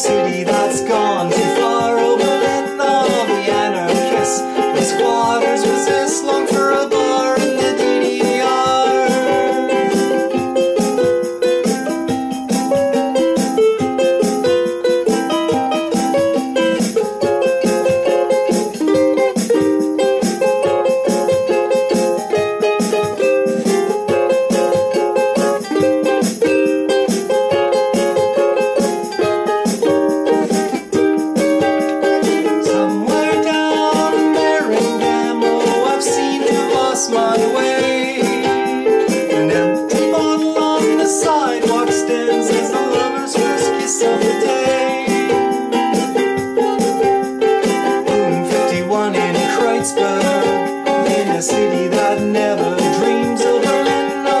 facilidad. A city that never dreams of Berlin. No,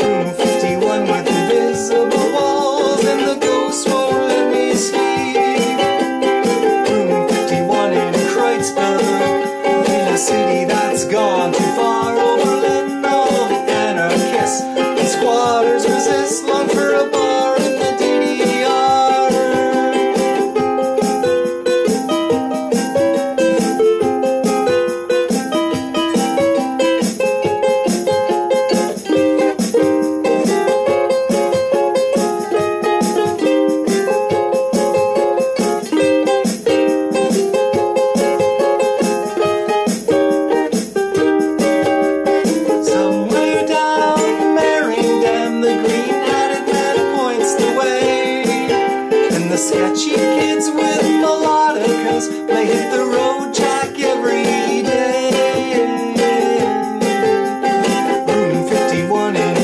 room 51 with invisible walls, and the ghosts won't let me sleep. Room 51 in Kreuzberg, in a city that's they hit the road jack every day. Room 51 in.